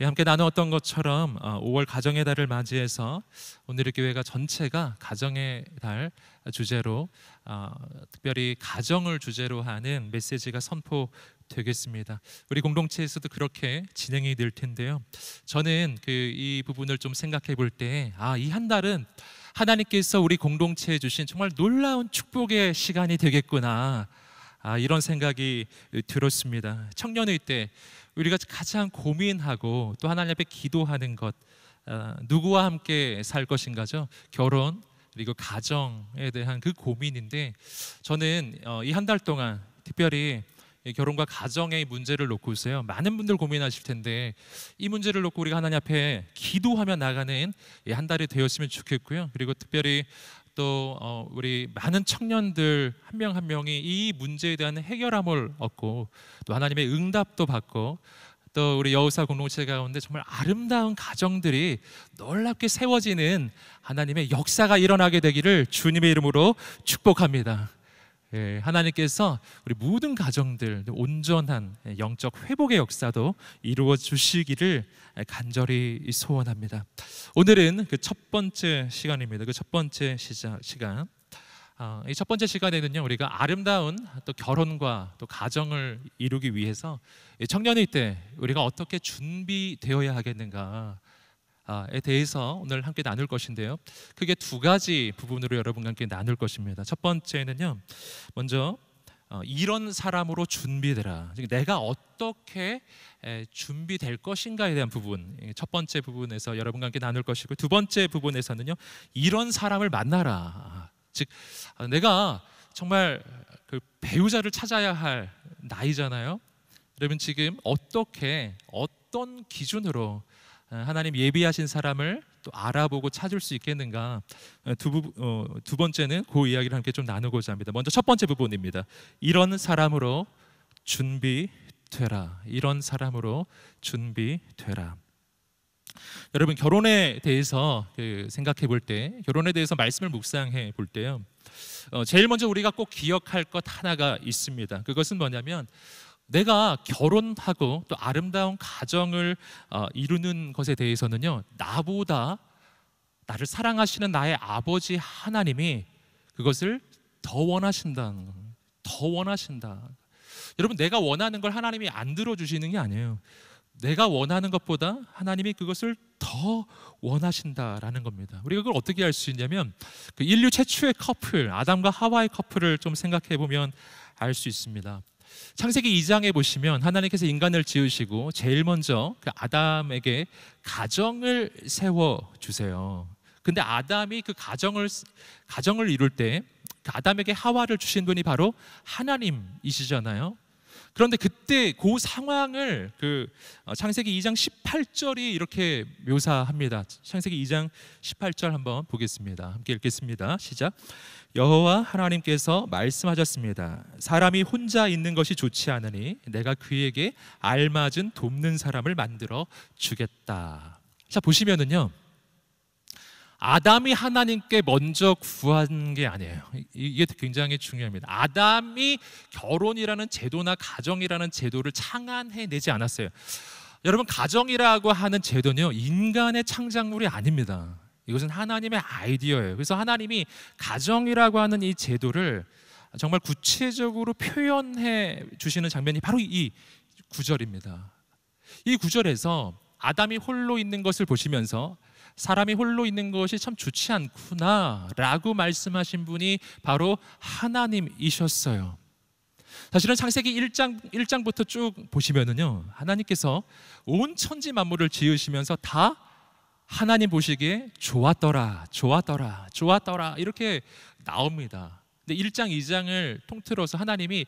예, 함께 나누었던 것처럼 5월 어, 가정의 달을 맞이해서 오늘의 교회가 전체가 가정의 달 주제로 어, 특별히 가정을 주제로 하는 메시지가 선포되겠습니다. 우리 공동체에서도 그렇게 진행이 될 텐데요. 저는 그 이 부분을 좀 생각해 볼 때, 아, 이 한 달은 하나님께서 우리 공동체에 주신 정말 놀라운 축복의 시간이 되겠구나. 아, 이런 생각이 들었습니다. 청년의 때 우리가 가장 고민하고 또 하나님 앞에 기도하는 것 어, 누구와 함께 살 것인가죠? 결혼 그리고 가정에 대한 그 고민인데 저는 어, 이한 달 동안 특별히 결혼과 가정의 문제를 놓고서요 많은 분들 고민하실 텐데 이 문제를 놓고 우리가 하나님 앞에 기도하며 나가는 한 달이 되었으면 좋겠고요 그리고 특별히 또 어, 우리 많은 청년들 한 명한 한 명이 이 문제에 대한 해결함을 얻고 또 하나님의 응답도 받고 또 우리 여우사 공동체 가운데 정말 아름다운 가정들이 놀랍게 세워지는 하나님의 역사가 일어나게 되기를 주님의 이름으로 축복합니다. 예, 하나님께서 우리 모든 가정들 온전한 영적 회복의 역사도 이루어 주시기를 간절히 소원합니다. 오늘은 그 첫 번째 시간입니다. 그 첫 번째 시작, 시간. 어, 이첫 번째 시간에는요 우리가 아름다운 또 결혼과 또 가정을 이루기 위해서 청년의 때 우리가 어떻게 준비되어야 하겠는가 에 대해서 오늘 함께 나눌 것인데요. 크게 두 가지 부분으로 여러분과 함께 나눌 것입니다. 첫 번째는요, 먼저 어, 이런 사람으로 준비되라. 내가 어떻게 준비될 것인가에 대한 부분. 첫 번째 부분에서 여러분과 함께 나눌 것이고 두 번째 부분에서는요, 이런 사람을 만나라. 즉, 아, 내가 정말 그 배우자를 찾아야 할 나이잖아요. 여러분 지금 어떻게 어떤 기준으로 어, 하나님 예비하신 사람을 또 알아보고 찾을 수 있겠는가? 어, 두, 부, 어, 두 번째는 그 이야기를 함께 좀 나누고자 합니다. 먼저 첫 번째 부분입니다. 이런 사람으로 준비되라. 이런 사람으로 준비되라. 여러분 결혼에 대해서 그 생각해 볼 때 결혼에 대해서 말씀을 묵상해 볼 때요. 어, 제일 먼저 우리가 꼭 기억할 것 하나가 있습니다. 그것은 뭐냐면 내가 결혼하고 또 아름다운 가정을 어, 이루는 것에 대해서는요 나보다 나를 사랑하시는 나의 아버지 하나님이 그것을 더 원하신다는 더 원하신다. 여러분 내가 원하는 걸 하나님이 안 들어주시는 게 아니에요. 내가 원하는 것보다 하나님이 그것을 더 원하신다라는 겁니다. 우리가 그걸 어떻게 할수 있냐면 그 인류 최초의 커플 아담과 하와의 커플을 좀 생각해 보면 알 수 있습니다. 창세기 2장에 보시면 하나님께서 인간을 지으시고 제일 먼저 그 아담에게 가정을 세워 주세요. 근데 아담이 그 가정을 가정을 이룰 때그 아담에게 하와를 주신 분이 바로 하나님이시잖아요. 그런데 그때 그 상황을 그 어, 창세기 2장 18절이 이렇게 묘사합니다. 창세기 2장 18절 한번 보겠습니다. 함께 읽겠습니다. 시작. 여호와 하나님께서 말씀하셨습니다. 사람이 혼자 있는 것이 좋지 않으니 내가 그에게 알맞은 돕는 사람을 만들어 주겠다. 자 보시면은요. 아담이 하나님께 먼저 구한 게 아니에요. 이게 굉장히 중요합니다. 아담이 결혼이라는 제도나 가정이라는 제도를 창안해내지 않았어요. 여러분 가정이라고 하는 제도는요 인간의 창작물이 아닙니다. 이것은 하나님의 아이디어예요. 그래서 하나님이 가정이라고 하는 이 제도를 정말 구체적으로 표현해 주시는 장면이 바로 이 구절입니다. 이 구절에서 아담이 홀로 있는 것을 보시면서 사람이 홀로 있는 것이 참 좋지 않구나라고 말씀하신 분이 바로 하나님이셨어요. 사실은 창세기 1장 1장부터 쭉 보시면은요. 하나님께서 온 천지 만물을 지으시면서 다 하나님 보시기에 좋았더라, 좋았더라, 좋았더라 이렇게 나옵니다. 근데 1장, 2장을 통틀어서 하나님이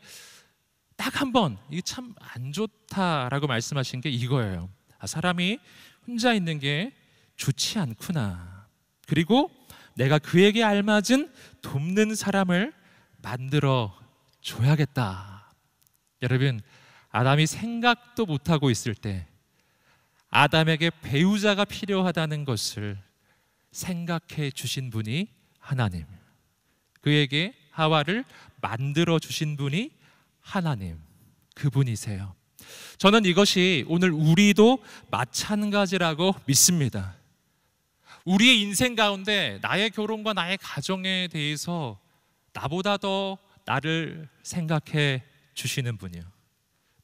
딱 한 번 이게 참 안 좋다라고 말씀하신 게 이거예요. 아, 사람이 혼자 있는 게 좋지 않구나. 그리고 내가 그에게 알맞은 돕는 사람을 만들어 줘야겠다. 여러분, 아담이 생각도 못하고 있을 때 아담에게 배우자가 필요하다는 것을 생각해 주신 분이 하나님. 그에게 하와를 만들어 주신 분이 하나님. 그분이세요. 저는 이것이 오늘 우리도 마찬가지라고 믿습니다. 우리의 인생 가운데 나의 결혼과 나의 가정에 대해서 나보다 더 나를 생각해 주시는 분이요.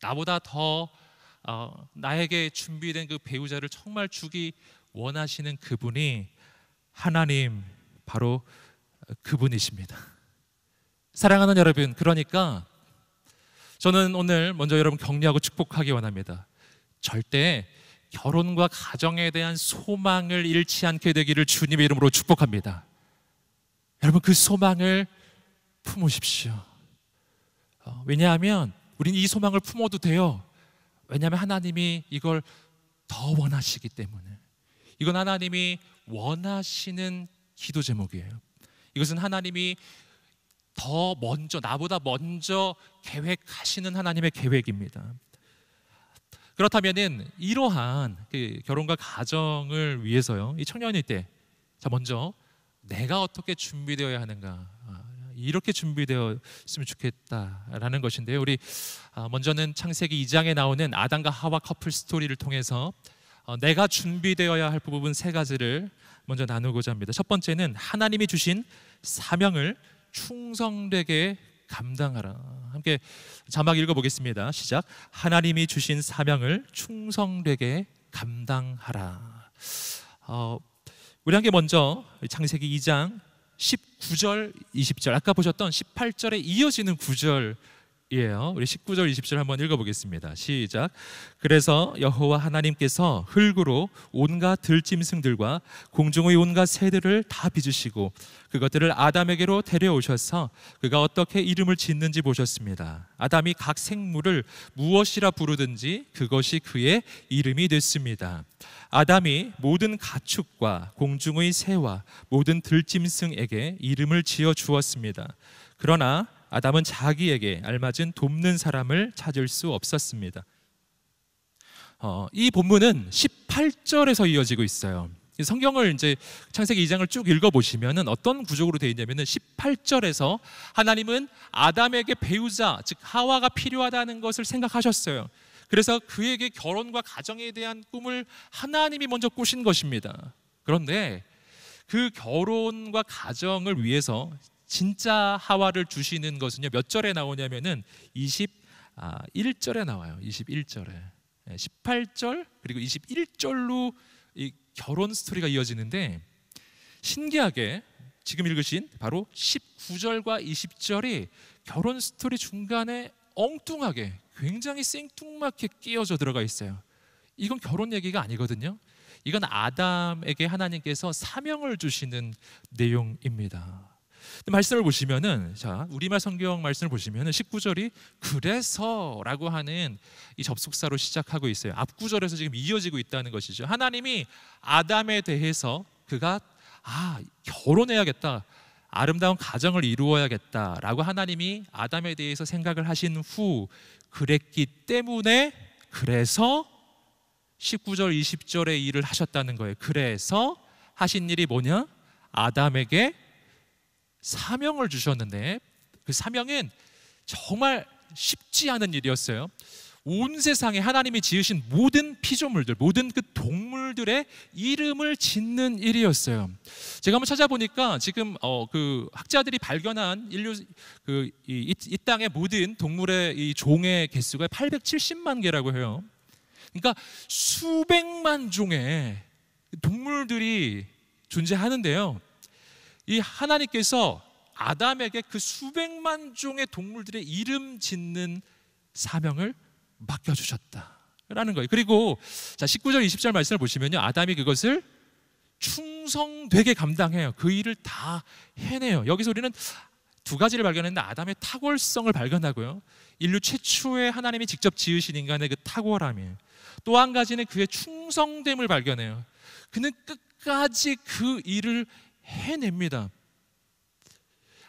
나보다 더 어, 나에게 준비된 그 배우자를 정말 주기 원하시는 그분이 하나님 바로 그분이십니다. 사랑하는 여러분, 그러니까 저는 오늘 먼저 여러분 격려하고 축복하기 원합니다. 절대 결혼과 가정에 대한 소망을 잃지 않게 되기를 주님의 이름으로 축복합니다. 여러분 그 소망을 품으십시오. 어, 왜냐하면 우리는 이 소망을 품어도 돼요. 왜냐하면 하나님이 이걸 더 원하시기 때문에. 이건 하나님이 원하시는 기도 제목이에요. 이것은 하나님이 더 먼저 나보다 먼저 계획하시는 하나님의 계획입니다. 그렇다면은 이러한 그 결혼과 가정을 위해서요. 이 청년일 때, 자 먼저 내가 어떻게 준비되어야 하는가 아, 이렇게 준비되었으면 좋겠다라는 것인데요. 우리 아, 먼저는 창세기 2장에 나오는 아담과 하와 커플 스토리를 통해서 어, 내가 준비되어야 할 부분 세 가지를 먼저 나누고자 합니다. 첫 번째는 하나님이 주신 사명을 충성되게 감당하라. 함께 자막 읽어보겠습니다. 시작. 하나님이 주신 사명을 충성되게 감당하라. 어, 우리 함께 먼저 창세기 2장 19절, 20절 아까 보셨던 18절에 이어지는 구절 이에요. 우리 19절 20절 한번 읽어보겠습니다. 시작. 그래서 여호와 하나님께서 흙으로 온갖 들짐승들과 공중의 온갖 새들을 다 빚으시고 그것들을 아담에게로 데려오셔서 그가 어떻게 이름을 짓는지 보셨습니다. 아담이 각 생물을 무엇이라 부르든지 그것이 그의 이름이 됐습니다. 아담이 모든 가축과 공중의 새와 모든 들짐승에게 이름을 지어 주었습니다. 그러나 아담은 자기에게 알맞은 돕는 사람을 찾을 수 없었습니다. 어, 이 본문은 18절에서 이어지고 있어요. 성경을 이제 창세기 2장을 쭉 읽어보시면은 어떤 구조로 되어 있냐면은 18절에서 하나님은 아담에게 배우자, 즉 하와가 필요하다는 것을 생각하셨어요. 그래서 그에게 결혼과 가정에 대한 꿈을 하나님이 먼저 꾸신 것입니다. 그런데 그 결혼과 가정을 위해서 진짜 하와를 주시는 것은요 몇 절에 나오냐면은 21절에 아, 나와요. 21절에 18절 그리고 21절로 이 결혼 스토리가 이어지는데 신기하게 지금 읽으신 바로 19절과 20절이 결혼 스토리 중간에 엉뚱하게 굉장히 생뚱맞게 끼어져 들어가 있어요. 이건 결혼 얘기가 아니거든요. 이건 아담에게 하나님께서 사명을 주시는 내용입니다. 말씀을 보시면은 자 우리말 성경 말씀을 보시면은 19절이 그래서라고 하는 이 접속사로 시작하고 있어요. 앞 구절에서 지금 이어지고 있다는 것이죠. 하나님이 아담에 대해서 그가 아 결혼해야겠다. 아름다운 가정을 이루어야겠다라고 하나님이 아담에 대해서 생각을 하신 후 그랬기 때문에 그래서 19절 20절의 일을 하셨다는 거예요. 그래서 하신 일이 뭐냐? 아담에게 사명을 주셨는데 그 사명은 정말 쉽지 않은 일이었어요. 온 세상에 하나님이 지으신 모든 피조물들, 모든 그 동물들의 이름을 짓는 일이었어요. 제가 한번 찾아보니까 지금 어, 그 학자들이 발견한 인류 이, 이 땅의 모든 동물의 이 종의 개수가 870만 개라고 해요. 그러니까 수백만 종의 동물들이 존재하는데요. 이 하나님께서 아담에게 그 수백만 종의 동물들의 이름 짓는 사명을 맡겨 주셨다라는 거예요. 그리고 자 19절 20절 말씀을 보시면요. 아담이 그것을 충성되게 감당해요. 그 일을 다 해내요. 여기서 우리는 두 가지를 발견했는데 아담의 탁월성을 발견하고요. 인류 최초의 하나님이 직접 지으신 인간의 그 탁월함이에요. 또 한 가지는 그의 충성됨을 발견해요. 그는 끝까지 그 일을 해냅니다.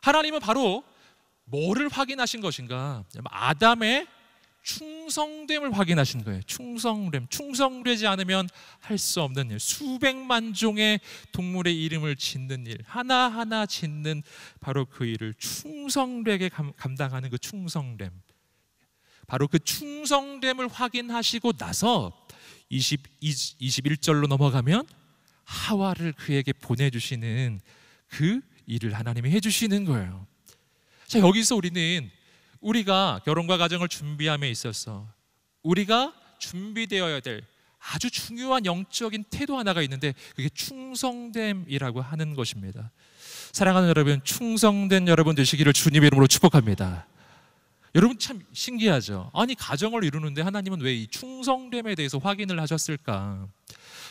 하나님은 바로 뭐를 확인하신 것인가? 아담의 충성됨을 확인하신 거예요. 충성됨. 충성되지 않으면 할 수 없는 일. 수백만 종의 동물의 이름을 짓는 일. 하나하나 짓는 바로 그 일을 충성되게 감당하는 그 충성됨. 바로 그 충성됨을 확인하시고 나서 20, 21절로 넘어가면 하와를 그에게 보내주시는 그 일을 하나님이 해주시는 거예요. 자, 여기서 우리는 우리가 결혼과 가정을 준비함에 있어서 우리가 준비되어야 될 아주 중요한 영적인 태도 하나가 있는데 그게 충성됨이라고 하는 것입니다. 사랑하는 여러분, 충성된 여러분 되시기를 주님의 이름으로 축복합니다. 여러분 참 신기하죠. 아니 가정을 이루는데 하나님은 왜 이 충성됨에 대해서 확인을 하셨을까?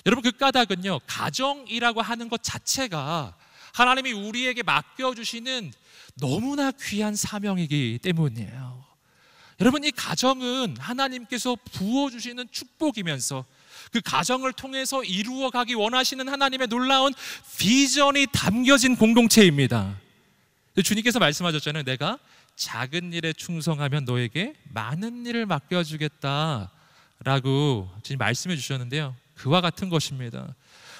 여러분 그 까닭은요. 가정이라고 하는 것 자체가 하나님이 우리에게 맡겨 주시는 너무나 귀한 사명이기 때문이에요. 여러분 이 가정은 하나님께서 부어 주시는 축복이면서 그 가정을 통해서 이루어 가기 원하시는 하나님의 놀라운 비전이 담겨진 공동체입니다. 주님께서 말씀하셨잖아요. 내가 작은 일에 충성하면 너에게 많은 일을 맡겨주겠다. 라고 지금 말씀해 주셨는데요. 그와 같은 것입니다.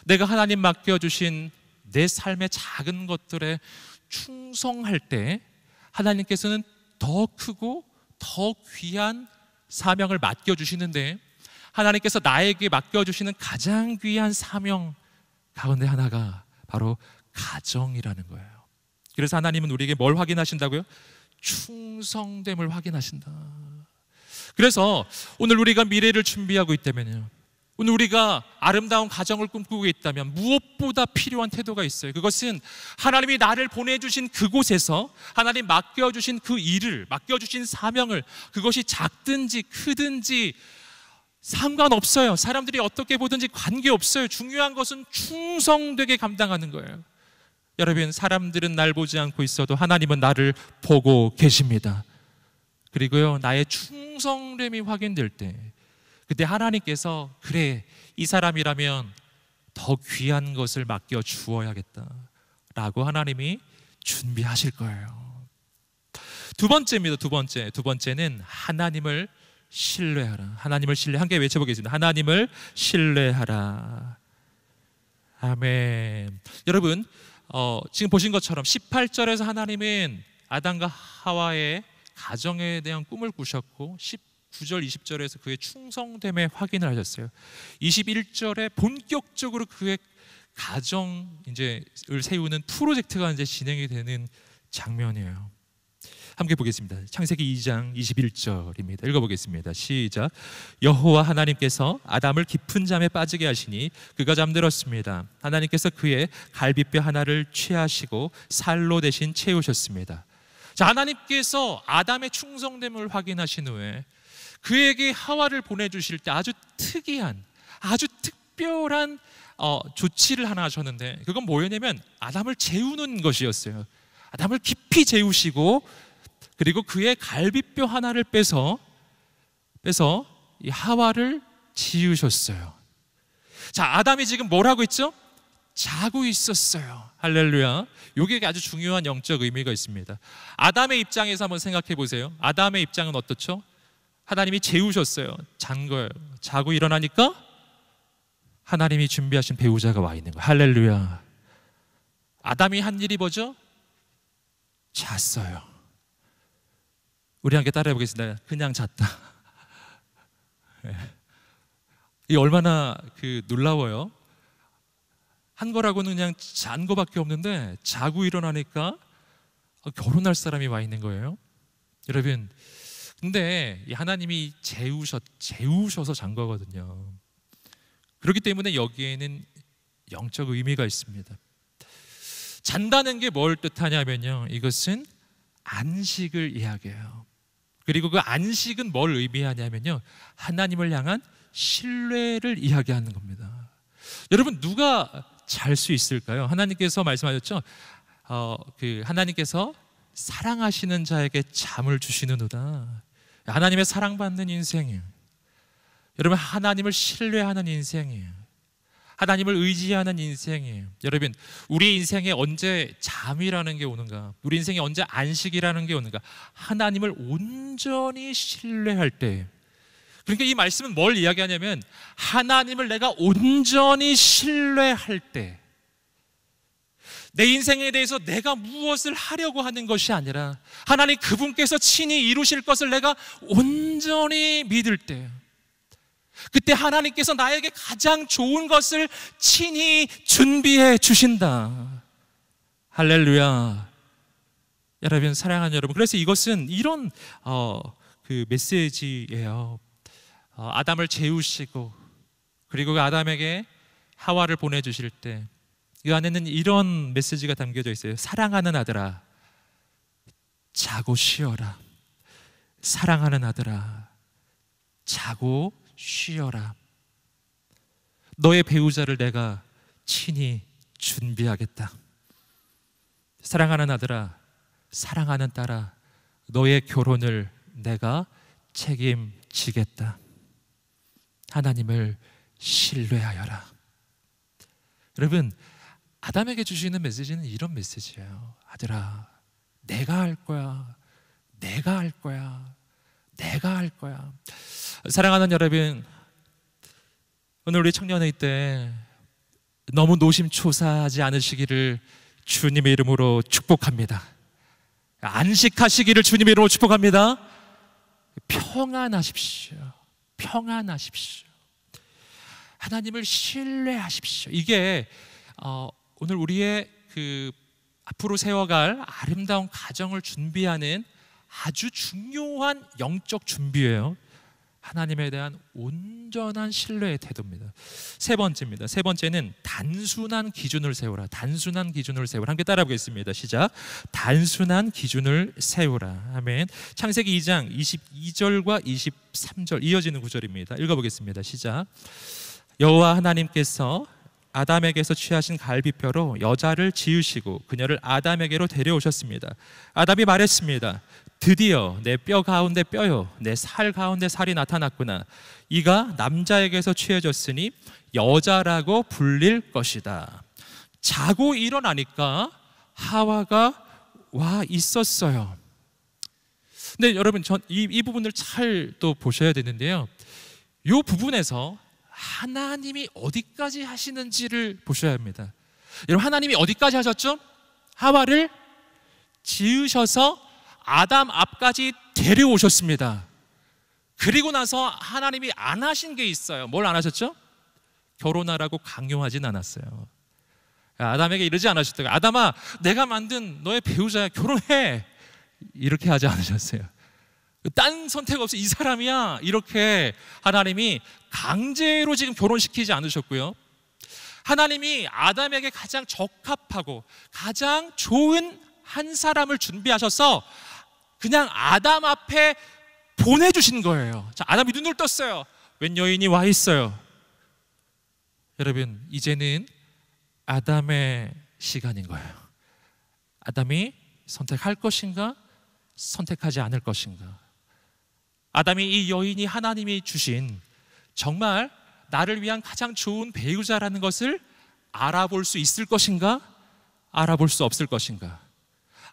내가 하나님 맡겨주신 내 삶의 작은 것들에 충성할 때 하나님께서는 더 크고 더 귀한 사명을 맡겨주시는데 하나님께서 나에게 맡겨주시는 가장 귀한 사명 가운데 하나가 바로 가정이라는 거예요. 그래서 하나님은 우리에게 뭘 확인하신다고요? 충성됨을 확인하신다. 그래서 오늘 우리가 미래를 준비하고 있다면요. 오늘 우리가 아름다운 가정을 꿈꾸고 있다면 무엇보다 필요한 태도가 있어요. 그것은 하나님이 나를 보내주신 그곳에서 하나님 맡겨주신 그 일을, 맡겨주신 사명을 그것이 작든지 크든지 상관없어요. 사람들이 어떻게 보든지 관계없어요. 중요한 것은 충성되게 감당하는 거예요. 여러분, 사람들은 날 보지 않고 있어도 하나님은 나를 보고 계십니다. 그리고요, 나의 충성됨이 확인될 때, 그때 하나님께서, 그래, 이 사람이라면 더 귀한 것을 맡겨 주어야겠다. 라고 하나님이 준비하실 거예요. 두 번째입니다. 두 번째. 두 번째는 하나님을 신뢰하라. 하나님을 신뢰. 함께 외쳐보겠습니다. 하나님을 신뢰하라. 아멘. 여러분, 어, 지금 보신 것처럼 18절에서 하나님은 아담과 하와의 가정에 대한 꿈을 꾸셨고 19절 20절에서 그의 충성됨에 확인을 하셨어요. 21절에 본격적으로 그의 가정 이제를 세우는 프로젝트가 이제 진행이 되는 장면이에요. 함께 보겠습니다. 창세기 2장 21절입니다. 읽어보겠습니다. 시작. 여호와 하나님께서 아담을 깊은 잠에 빠지게 하시니 그가 잠들었습니다. 하나님께서 그의 갈비뼈 하나를 취하시고 살로 대신 채우셨습니다. 자, 하나님께서 아담의 충성됨을 확인하신 후에 그에게 하와를 보내주실 때 아주 특이한, 아주 특별한 어, 조치를 하나 하셨는데 그건 뭐였냐면 아담을 재우는 것이었어요. 아담을 깊이 재우시고 그리고 그의 갈비뼈 하나를 빼서 빼서 이 하와를 지으셨어요. 자, 아담이 지금 뭘 하고 있죠? 자고 있었어요. 할렐루야. 요게 아주 중요한 영적 의미가 있습니다. 아담의 입장에서 한번 생각해 보세요. 아담의 입장은 어떻죠? 하나님이 재우셨어요. 잔 거예요. 자고 일어나니까 하나님이 준비하신 배우자가 와 있는 거예요. 할렐루야. 아담이 한 일이 뭐죠? 잤어요. 우리 함께 따라해 보겠습니다. 그냥 잤다. 네. 이 얼마나 그 놀라워요. 한 거라고는 그냥 잔 거밖에 없는데 자고 일어나니까 결혼할 사람이 와 있는 거예요. 여러분, 근데 하나님이 재우셨 재우셔서 잔 거거든요. 그렇기 때문에 여기에는 영적 의미가 있습니다. 잔다는 게 뭘 뜻하냐면요. 이것은 안식을 이야기해요. 그리고 그 안식은 뭘 의미하냐면요. 하나님을 향한 신뢰를 이야기하는 겁니다. 여러분 누가 잘 수 있을까요? 하나님께서 말씀하셨죠. 어, 그 하나님께서 사랑하시는 자에게 잠을 주시는도다. 하나님의 사랑받는 인생이에요. 여러분 하나님을 신뢰하는 인생이에요. 하나님을 의지하는 인생이에요. 여러분, 우리 인생에 언제 잠이라는 게 오는가? 우리 인생에 언제 안식이라는 게 오는가? 하나님을 온전히 신뢰할 때. 그러니까 이 말씀은 뭘 이야기하냐면 하나님을 내가 온전히 신뢰할 때. 내 인생에 대해서 내가 무엇을 하려고 하는 것이 아니라 하나님 그분께서 친히 이루실 것을 내가 온 온전히 믿을 때 그때 하나님께서 나에게 가장 좋은 것을 친히 준비해 주신다. 할렐루야. 여러분 사랑하는 여러분. 그래서 이것은 이런 어, 그 메시지예요. 어, 아담을 재우시고 그리고 그 아담에게 하와를 보내주실 때 이 안에는 이런 메시지가 담겨져 있어요. 사랑하는 아들아, 자고 쉬어라. 사랑하는 아들아, 자고 쉬어라. 너의 배우자를 내가 친히 준비하겠다. 사랑하는 아들아, 사랑하는 딸아, 너의 결혼을 내가 책임지겠다. 하나님을 신뢰하여라. 여러분, 아담에게 주시는 메시지는 이런 메시지예요. 아들아, 내가 할 거야. 내가 할 거야. 내가 할 거야. 사랑하는 여러분, 오늘 우리 청년회 때 너무 노심초사하지 않으시기를 주님의 이름으로 축복합니다. 안식하시기를 주님의 이름으로 축복합니다. 평안하십시오. 평안하십시오. 하나님을 신뢰하십시오. 이게 어, 오늘 우리의 그 앞으로 세워갈 아름다운 가정을 준비하는 아주 중요한 영적 준비예요. 하나님에 대한 온전한 신뢰의 태도입니다. 세 번째입니다. 세 번째는 단순한 기준을 세우라. 단순한 기준을 세우라. 함께 따라 보겠습니다. 시작. 단순한 기준을 세우라. 아멘. 창세기 2장 22절과 23절 이어지는 구절입니다. 읽어 보겠습니다. 시작. 여호와 하나님께서 아담에게서 취하신 갈비뼈로 여자를 지으시고 그녀를 아담에게로 데려오셨습니다. 아담이 말했습니다. 드디어 내 뼈 가운데 뼈요, 내 살 가운데 살이 나타났구나. 이가 남자에게서 취해졌으니 여자라고 불릴 것이다. 자고 일어나니까 하와가 와 있었어요. 근데 여러분, 전 이 이 부분을 잘 또 보셔야 되는데요. 이 부분에서 하나님이 어디까지 하시는지를 보셔야 합니다. 여러분 하나님이 어디까지 하셨죠? 하와를 지으셔서 아담 앞까지 데려오셨습니다. 그리고 나서 하나님이 안 하신 게 있어요. 뭘 안 하셨죠? 결혼하라고 강요하진 않았어요. 아담에게 이러지 않으셨다고. 아담아, 내가 만든 너의 배우자야. 결혼해. 이렇게 하지 않으셨어요. 딴 선택 없이 이 사람이야 이렇게 하나님이 강제로 지금 결혼시키지 않으셨고요. 하나님이 아담에게 가장 적합하고 가장 좋은 한 사람을 준비하셔서 그냥 아담 앞에 보내주신 거예요. 자, 아담이 눈을 떴어요. 웬 여인이 와 있어요. 여러분, 이제는 아담의 시간인 거예요. 아담이 선택할 것인가, 선택하지 않을 것인가. 아담이 이 여인이 하나님이 주신 정말 나를 위한 가장 좋은 배우자라는 것을 알아볼 수 있을 것인가? 알아볼 수 없을 것인가?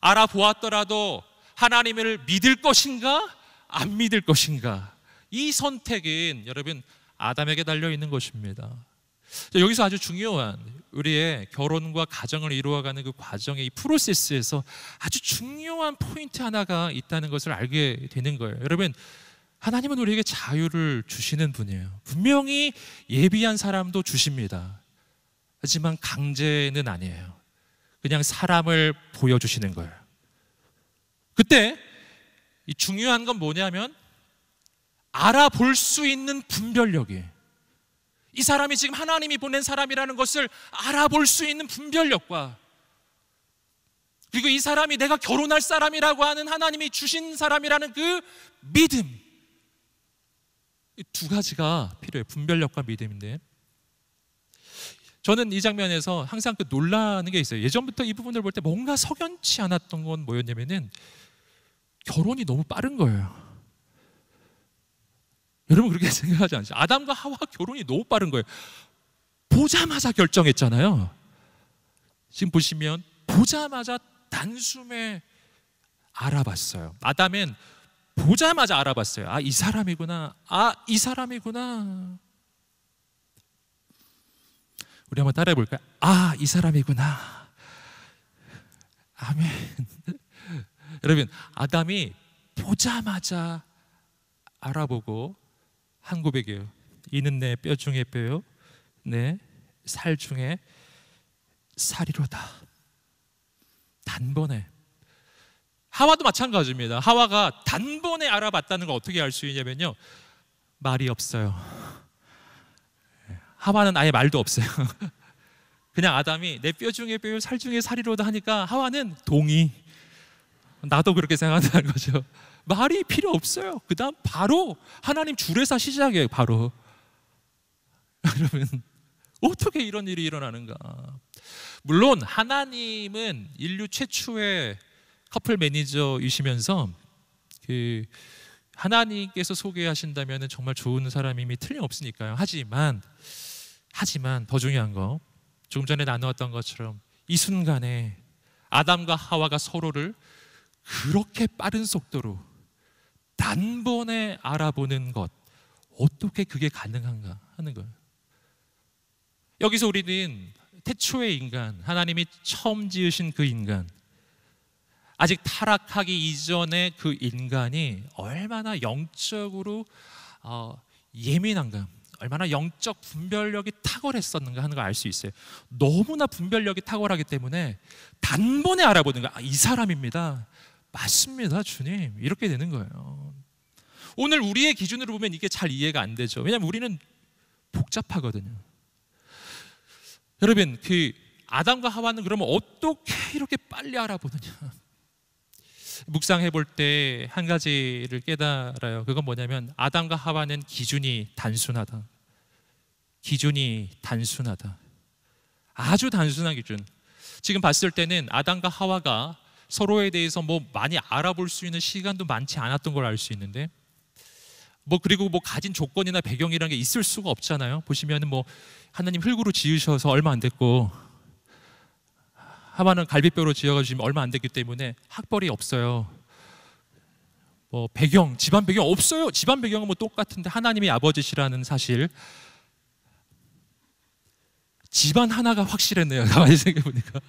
알아보았더라도 하나님을 믿을 것인가? 안 믿을 것인가? 이 선택은 여러분 아담에게 달려 있는 것입니다. 여기서 아주 중요한 우리의 결혼과 가정을 이루어가는 그 과정의 이 프로세스에서 아주 중요한 포인트 하나가 있다는 것을 알게 되는 거예요. 여러분 하나님은 우리에게 자유를 주시는 분이에요. 분명히 예비한 사람도 주십니다. 하지만 강제는 아니에요. 그냥 사람을 보여주시는 거예요. 그때 이 중요한 건 뭐냐면 알아볼 수 있는 분별력이 이 사람이 지금 하나님이 보낸 사람이라는 것을 알아볼 수 있는 분별력과 그리고 이 사람이 내가 결혼할 사람이라고 하는 하나님이 주신 사람이라는 그 믿음 두 가지가 필요해요. 분별력과 믿음인데. 저는 이 장면에서 항상 그 놀라는 게 있어요. 예전부터 이 부분을 볼 때 뭔가 석연치 않았던 건 뭐였냐면은 결혼이 너무 빠른 거예요. 여러분 그렇게 생각하지 않죠? 아담과 하와 결혼이 너무 빠른 거예요. 보자마자 결정했잖아요. 지금 보시면 보자마자 단숨에 알아봤어요. 아담은 보자마자 알아봤어요. 아, 이 사람이구나. 아, 이 사람이구나. 우리 한번 따라해 볼까요? 아, 이 사람이구나. 아멘. 여러분, 아담이 보자마자 알아보고 한 고백이에요. 이는 내 뼈 중에 뼈요, 내 살 중에 살이로다. 단번에 하와도 마찬가지입니다. 하와가 단번에 알아봤다는 걸 어떻게 알 수 있냐면요. 말이 없어요. 하와는 아예 말도 없어요. 그냥 아담이 내 뼈 중에 뼈요, 살 중에 살이로다 하니까 하와는 동의. 나도 그렇게 생각한다는 거죠. 말이 필요 없어요. 그 다음 바로 하나님 주례사 시작이에요. 바로. 여러분, 어떻게 이런 일이 일어나는가? 물론 하나님은 인류 최초의 커플 매니저이시면서 그 하나님께서 소개하신다면 정말 좋은 사람임이 틀림없으니까요. 하지만 하지만 더 중요한 거 조금 전에 나누었던 것처럼 이 순간에 아담과 하와가 서로를 그렇게 빠른 속도로 단번에 알아보는 것 어떻게 그게 가능한가 하는 거예요. 여기서 우리는 태초의 인간, 하나님이 처음 지으신 그 인간, 아직 타락하기 이전의 그 인간이 얼마나 영적으로 어, 예민한가, 얼마나 영적 분별력이 탁월했었는가 하는 걸 알 수 있어요. 너무나 분별력이 탁월하기 때문에 단번에 알아보는 거야. 아, 이 사람입니다. 맞습니다, 주님. 이렇게 되는 거예요. 오늘 우리의 기준으로 보면 이게 잘 이해가 안 되죠. 왜냐하면 우리는 복잡하거든요. 여러분, 그 아담과 하와는 그러면 어떻게 이렇게 빨리 알아보느냐? 묵상해 볼 때 한 가지를 깨달아요. 그건 뭐냐면 아담과 하와는 기준이 단순하다. 기준이 단순하다. 아주 단순한 기준. 지금 봤을 때는 아담과 하와가 서로에 대해서 뭐 많이 알아볼 수 있는 시간도 많지 않았던 걸 알 수 있는데 뭐 그리고 뭐 가진 조건이나 배경이라는 게 있을 수가 없잖아요. 보시면은 뭐 하나님 흙으로 지으셔서 얼마 안 됐고 하마는 갈비뼈로 지어가지고 얼마 안 됐기 때문에 학벌이 없어요. 뭐 배경, 집안 배경 없어요. 집안 배경은 뭐 똑같은데 하나님이 아버지시라는 사실. 집안 하나가 확실했네요. 가만히 생각해 보니까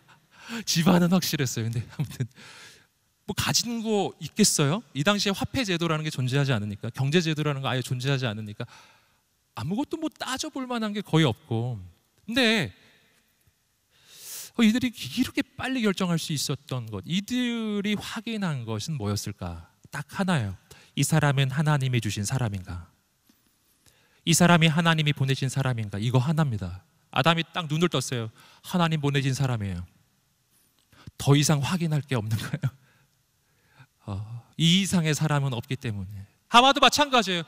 집안은 확실했어요. 근데 아무튼 뭐 가진 거 있겠어요? 이 당시에 화폐 제도라는 게 존재하지 않으니까 경제 제도라는 거 아예 존재하지 않으니까 아무것도 뭐 따져볼 만한 게 거의 없고 근데 어, 이들이 이렇게 빨리 결정할 수 있었던 것 이들이 확인한 것은 뭐였을까? 딱 하나예요. 이 사람은 하나님이 주신 사람인가? 이 사람이 하나님이 보내신 사람인가? 이거 하나입니다. 아담이 딱 눈을 떴어요. 하나님 보내신 사람이에요. 더 이상 확인할 게 없는 거예요. 어, 이 이상의 사람은 없기 때문에. 하마도 마찬가지예요.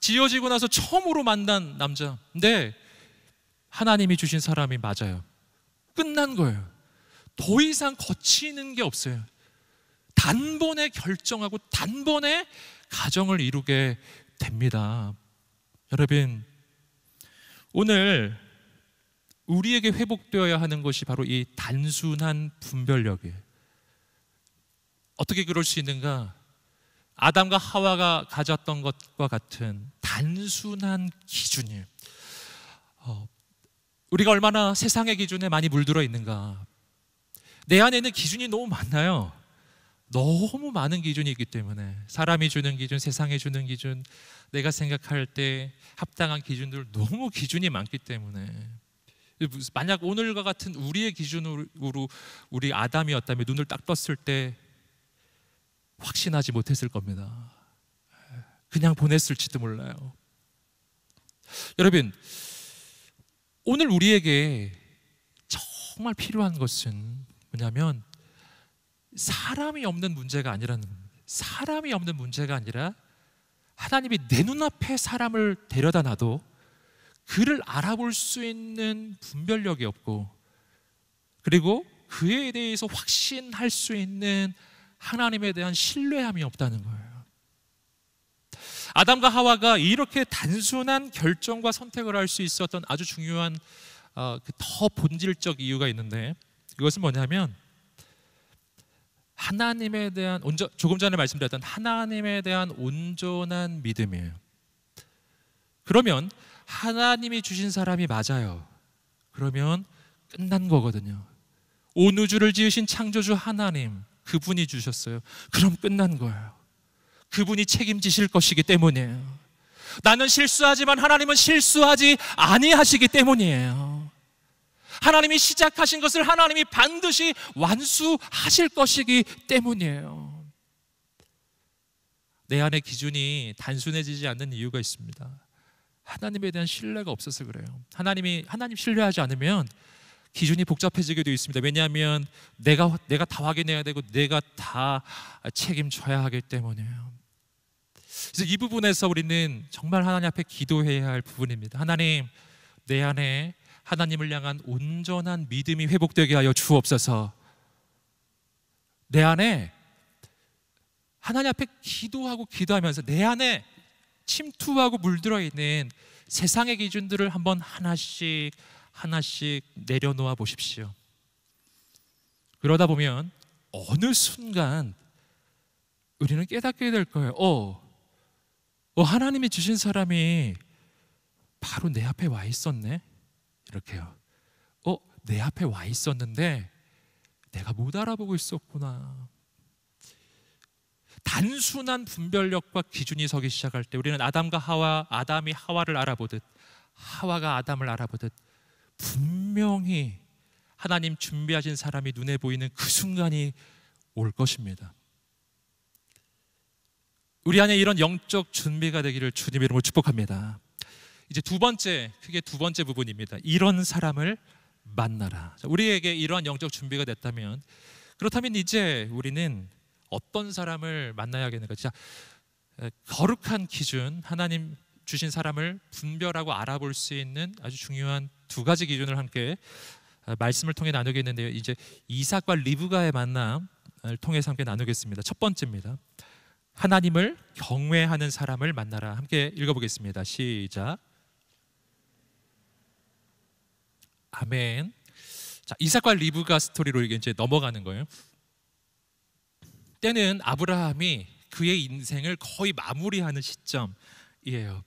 지어지고 나서 처음으로 만난 남자. 근데 하나님이 주신 사람이 맞아요. 끝난 거예요. 더 이상 거치는 게 없어요. 단번에 결정하고 단번에 가정을 이루게 됩니다. 여러분, 오늘 우리에게 회복되어야 하는 것이 바로 이 단순한 분별력이에요. 어떻게 그럴 수 있는가? 아담과 하와가 가졌던 것과 같은 단순한 기준이에요. 어, 우리가 얼마나 세상의 기준에 많이 물들어 있는가. 내 안에는 기준이 너무 많아요. 너무 많은 기준이 있기 때문에 사람이 주는 기준, 세상이 주는 기준, 내가 생각할 때 합당한 기준들 너무 기준이 많기 때문에 만약 오늘과 같은 우리의 기준으로 우리 아담이었다면 눈을 딱 떴을 때 확신하지 못했을 겁니다. 그냥 보냈을지도 몰라요. 여러분, 오늘 우리에게 정말 필요한 것은 뭐냐면 사람이 없는 문제가 아니라는. 사람이 없는 문제가 아니라 하나님이 내 눈앞에 사람을 데려다 놔도 그를 알아볼 수 있는 분별력이 없고 그리고 그에 대해서 확신할 수 있는 하나님에 대한 신뢰함이 없다는 거예요. 아담과 하와가 이렇게 단순한 결정과 선택을 할 수 있었던 아주 중요한 어, 그더 본질적 이유가 있는데 이것은 뭐냐면 하나님에 대한 온전, 조금 전에 말씀드렸던 하나님에 대한 온전한 믿음이에요. 그러면 하나님이 주신 사람이 맞아요. 그러면 끝난 거거든요. 온 우주를 지으신 창조주 하나님, 그분이 주셨어요. 그럼 끝난 거예요. 그분이 책임지실 것이기 때문이에요. 나는 실수하지만 하나님은 실수하지 아니하시기 때문이에요. 하나님이 시작하신 것을 하나님이 반드시 완수하실 것이기 때문이에요. 내 안의 기준이 단순해지지 않는 이유가 있습니다. 하나님에 대한 신뢰가 없어서 그래요. 하나님이 하나님 신뢰하지 않으면 기준이 복잡해지게 되어 있습니다. 왜냐하면 내가 내가 다 확인해야 되고 내가 다 책임져야 하기 때문이에요. 그래서 이 부분에서 우리는 정말 하나님 앞에 기도해야 할 부분입니다. 하나님 내 안에 하나님을 향한 온전한 믿음이 회복되게 하여 주옵소서. 내 안에 하나님 앞에 기도하고 기도하면서 내 안에 침투하고 물들어 있는 세상의 기준들을 한번 하나씩 하나씩 내려놓아 보십시오. 그러다 보면 어느 순간 우리는 깨닫게 될 거예요. 어, 어 하나님이 주신 사람이 바로 내 앞에 와 있었네. 이렇게요. 어, 내 앞에 와 있었는데 내가 못 알아보고 있었구나. 단순한 분별력과 기준이 서기 시작할 때 우리는 아담과 하와, 아담이 하와를 알아보듯 하와가 아담을 알아보듯 분명히 하나님 준비하신 사람이 눈에 보이는 그 순간이 올 것입니다. 우리 안에 이런 영적 준비가 되기를 주님 이름으로 축복합니다. 이제 두 번째, 크게 두 번째 부분입니다. 이런 사람을 만나라. 우리에게 이러한 영적 준비가 됐다면 그렇다면 이제 우리는 어떤 사람을 만나야겠는가? 진짜 거룩한 기준, 하나님 주신 사람을 분별하고 알아볼 수 있는 아주 중요한 두 가지 기준을 함께 말씀을 통해 나누겠는데요. 이제 이삭과 리브가의 만남을 통해서 함께 나누겠습니다. 첫 번째입니다. 하나님을 경외하는 사람을 만나라. 함께 읽어보겠습니다. 시작. 아멘. 자, 이삭과 리브가 스토리로 이제 넘어가는 거예요. 때는 아브라함이 그의 인생을 거의 마무리하는 시점이에요.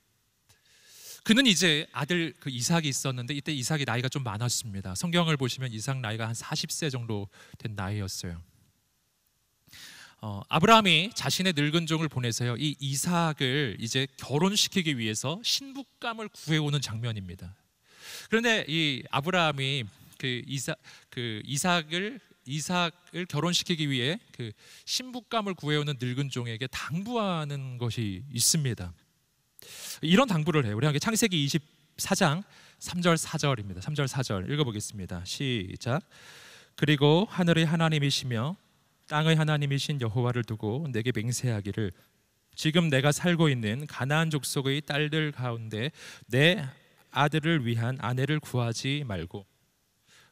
그는 이제 아들 그 이삭이 있었는데 이때 이삭이 나이가 좀 많았습니다. 성경을 보시면 이삭 나이가 한 40세 정도 된 나이였어요. 어, 아브라함이 자신의 늙은 종을 보내서요. 이 이삭을 이제 결혼시키기 위해서 신부감을 구해오는 장면입니다. 그런데 이 아브라함이 그 이삭 그 이삭을 이삭을 결혼시키기 위해 그 신부감을 구해오는 늙은 종에게 당부하는 것이 있습니다. 이런 당부를 해요. 우리 함께 창세기 24장 3절 4절입니다. 3절 4절 읽어보겠습니다. 시작. 그리고 하늘의 하나님이시며 땅의 하나님이신 여호와를 두고 내게 맹세하기를 지금 내가 살고 있는 가나안 족속의 딸들 가운데 내 아들을 위한 아내를 구하지 말고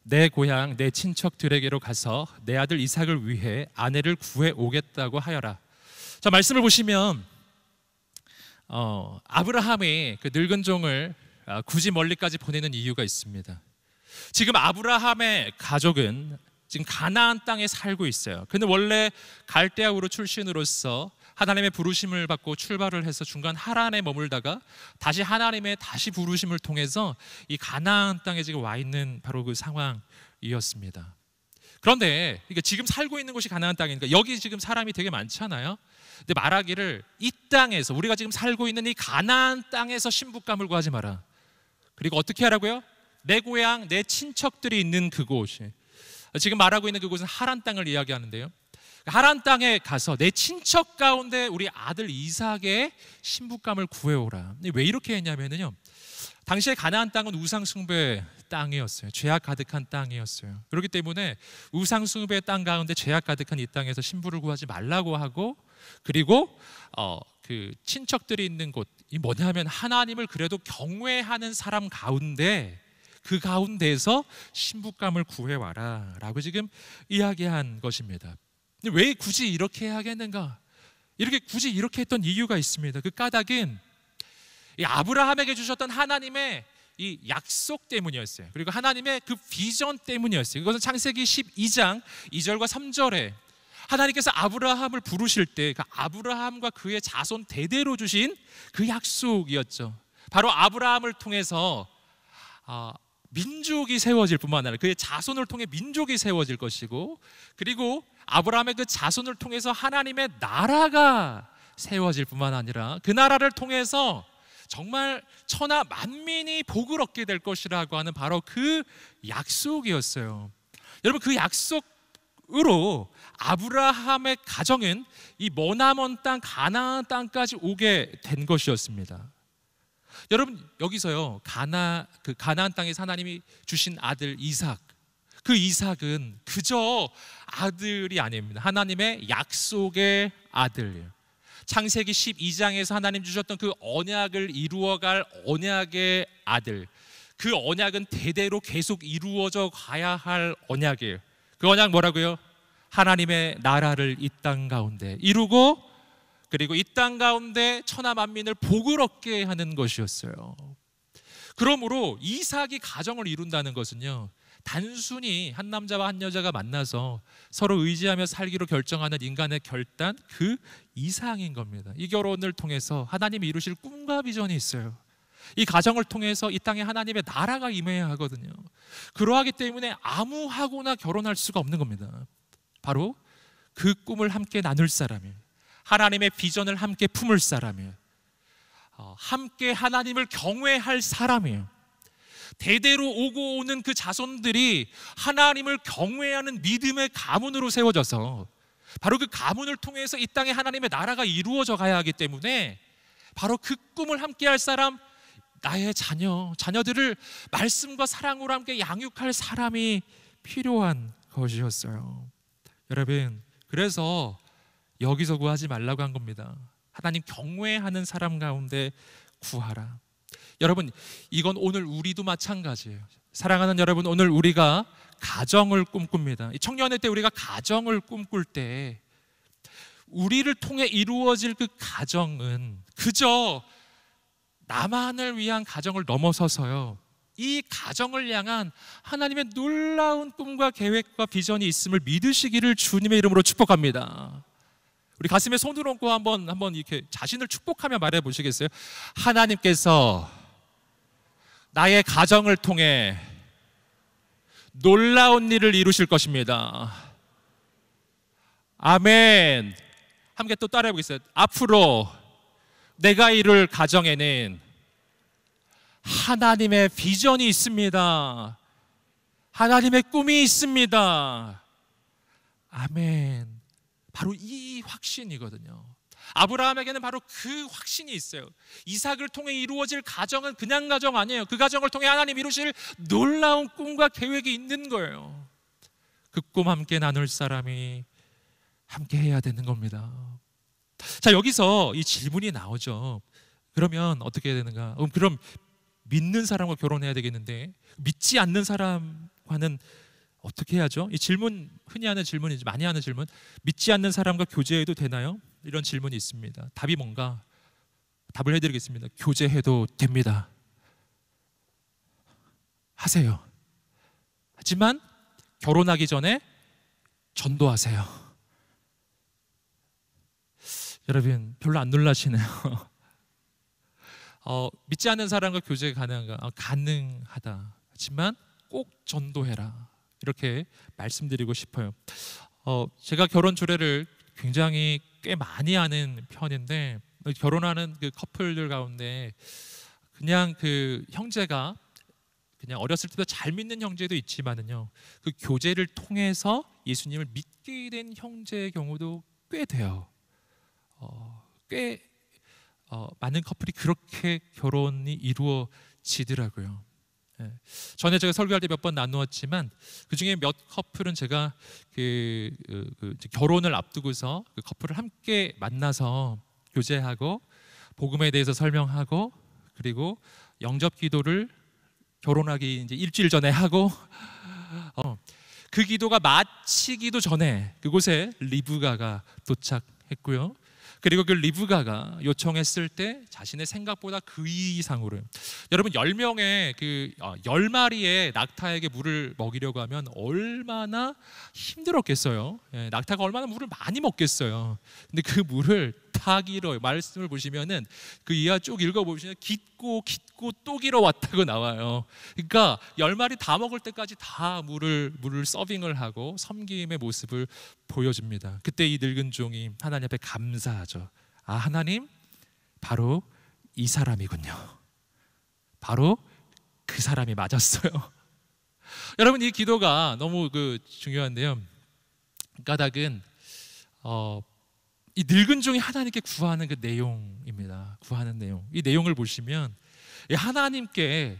내 고향 내 친척들에게로 가서 내 아들 이삭을 위해 아내를 구해 오겠다고 하여라. 자 말씀을 보시면 어, 아브라함이 그 늙은 종을 아, 굳이 멀리까지 보내는 이유가 있습니다. 지금 아브라함의 가족은 지금 가나안 땅에 살고 있어요. 근데 원래 갈대아우로 출신으로서 하나님의 부르심을 받고 출발을 해서 중간 하란에 머물다가 다시 하나님의 다시 부르심을 통해서 이 가나안 땅에 지금 와 있는 바로 그 상황이었습니다. 그런데 이게 지금 살고 있는 곳이 가나안 땅이니까 여기 지금 사람이 되게 많잖아요. 근데 말하기를 이 땅에서 우리가 지금 살고 있는 이 가나안 땅에서 신부감을 구하지 마라. 그리고 어떻게 하라고요? 내 고향, 내 친척들이 있는 그곳이 지금 말하고 있는 그곳은 하란 땅을 이야기하는데요. 하란 땅에 가서 내 친척 가운데 우리 아들 이삭의 신부감을 구해오라. 왜 이렇게 했냐면요. 당시에 가나안 땅은 우상 숭배 땅이었어요. 죄악 가득한 땅이었어요. 그렇기 때문에 우상 숭배 땅 가운데 죄악 가득한 이 땅에서 신부를 구하지 말라고 하고 그리고 어, 그 친척들이 있는 곳이 뭐냐면 하나님을 그래도 경외하는 사람 가운데 그 가운데에서 신부감을 구해와라 라고 지금 이야기한 것입니다. 왜 굳이 이렇게 하겠는가? 이렇게 굳이 이렇게 했던 이유가 있습니다. 그 까닭은 이 아브라함에게 주셨던 하나님의 이 약속 때문이었어요. 그리고 하나님의 그 비전 때문이었어요. 그것은 창세기 12장 2절과 3절에 하나님께서 아브라함을 부르실 때 그 아브라함과 그의 자손 대대로 주신 그 약속이었죠. 바로 아브라함을 통해서 아, 민족이 세워질 뿐만 아니라 그의 자손을 통해 민족이 세워질 것이고 그리고 아브라함의 그 자손을 통해서 하나님의 나라가 세워질 뿐만 아니라 그 나라를 통해서 정말 천하 만민이 복을 얻게 될 것이라고 하는 바로 그 약속이었어요. 여러분 그 약속으로 아브라함의 가정은 이 머나먼 땅 가나안 땅까지 오게 된 것이었습니다. 여러분 여기서요 가나 그 가나안 땅에서 하나님이 주신 아들 이삭 그 이삭은 그저 아들이 아닙니다. 하나님의 약속의 아들이에요. 창세기 12장에서 하나님 주셨던 그 언약을 이루어갈 언약의 아들. 그 언약은 대대로 계속 이루어져 가야 할 언약이에요. 그 언약 뭐라고요? 하나님의 나라를 이 땅 가운데 이루고 그리고 이 땅 가운데 천하 만민을 복을 얻게 하는 것이었어요. 그러므로 이삭이 가정을 이룬다는 것은요. 단순히 한 남자와 한 여자가 만나서 서로 의지하며 살기로 결정하는 인간의 결단 그 이상인 겁니다. 이 결혼을 통해서 하나님이 이루실 꿈과 비전이 있어요. 이 가정을 통해서 이 땅에 하나님의 나라가 임해야 하거든요. 그러하기 때문에 아무하고나 결혼할 수가 없는 겁니다. 바로 그 꿈을 함께 나눌 사람이 하나님의 비전을 함께 품을 사람이 어, 함께 하나님을 경외할 사람이에요. 대대로 오고 오는 그 자손들이 하나님을 경외하는 믿음의 가문으로 세워져서 바로 그 가문을 통해서 이 땅에 하나님의 나라가 이루어져 가야 하기 때문에 바로 그 꿈을 함께 할 사람 나의 자녀, 자녀들을 말씀과 사랑으로 함께 양육할 사람이 필요한 것이었어요. 여러분, 그래서 여기서 구하지 말라고 한 겁니다. 하나님 경외하는 사람 가운데 구하라. 여러분, 이건 오늘 우리도 마찬가지예요. 사랑하는 여러분, 오늘 우리가 가정을 꿈꿉니다. 청년회 때 우리가 가정을 꿈꿀 때 우리를 통해 이루어질 그 가정은 그저 나만을 위한 가정을 넘어서서요. 이 가정을 향한 하나님의 놀라운 꿈과 계획과 비전이 있음을 믿으시기를 주님의 이름으로 축복합니다. 우리 가슴에 손을 얹고 한번 한번 이렇게 자신을 축복하며 말해 보시겠어요? 하나님께서 나의 가정을 통해 놀라운 일을 이루실 것입니다. 아멘. 함께 또 따라해 보겠어요. 앞으로 내가 이룰 가정에는 하나님의 비전이 있습니다. 하나님의 꿈이 있습니다. 아멘. 바로 이 확신이거든요. 아브라함에게는 바로 그 확신이 있어요. 이삭을 통해 이루어질 가정은 그냥 가정 아니에요. 그 가정을 통해 하나님 이루실 놀라운 꿈과 계획이 있는 거예요. 그 꿈 함께 나눌 사람이 함께 해야 되는 겁니다. 자, 여기서 이 질문이 나오죠. 그러면 어떻게 해야 되는가? 음, 그럼 믿는 사람과 결혼해야 되겠는데 믿지 않는 사람과는 어떻게 해야죠? 이 질문 흔히 하는 질문이지 많이 하는 질문. 믿지 않는 사람과 교제해도 되나요? 이런 질문이 있습니다. 답이 뭔가? 답을 해드리겠습니다. 교제해도 됩니다. 하세요. 하지만 결혼하기 전에 전도하세요. 여러분 별로 안 놀라시네요. 어, 믿지 않는 사람과 교제 가능한가? 어, 가능하다. 하지만 꼭 전도해라. 이렇게 말씀드리고 싶어요. 어, 제가 결혼 조례를 굉장히 꽤 많이 하는 편인데 결혼하는 그 커플들 가운데 그냥 그 형제가 그냥 어렸을 때도 잘 믿는 형제도 있지만은요 그 교제를 통해서 예수님을 믿게 된 형제의 경우도 꽤 돼요. 어, 꽤 어, 많은 커플이 그렇게 결혼이 이루어지더라고요. 예. 전에 제가 설교할 때 몇 번 나누었지만 그 중에 몇 커플은 제가 그, 그, 그 결혼을 앞두고서 그 커플을 함께 만나서 교제하고 복음에 대해서 설명하고 그리고 영접 기도를 결혼하기 이제 일주일 전에 하고 어, 그 기도가 마치기도 전에 그곳에 리브가가 도착했고요. 그리고 그 리브가가 요청했을 때 자신의 생각보다 그 이상으로 여러분 10명의 그 10마리의 어, 낙타에게 물을 먹이려고 하면 얼마나 힘들었겠어요. 예, 낙타가 얼마나 물을 많이 먹겠어요. 근데 그 물을 다 길어요. 말씀을 보시면은 그 이하 쭉 읽어 보시면 깊고 깊 고 또 길어 왔다고 나와요. 그러니까 열 마리 다 먹을 때까지 다 물을 물을 서빙을 하고 섬김의 모습을 보여줍니다. 그때 이 늙은 종이 하나님 앞에 감사하죠. 아, 하나님, 바로 이 사람이군요. 바로 그 사람이 맞았어요. 여러분, 이 기도가 너무 그 중요한데요. 까닭은, 어, 이 늙은 종이 하나님께 구하는 그 내용입니다. 구하는 내용. 이 내용을 보시면 하나님께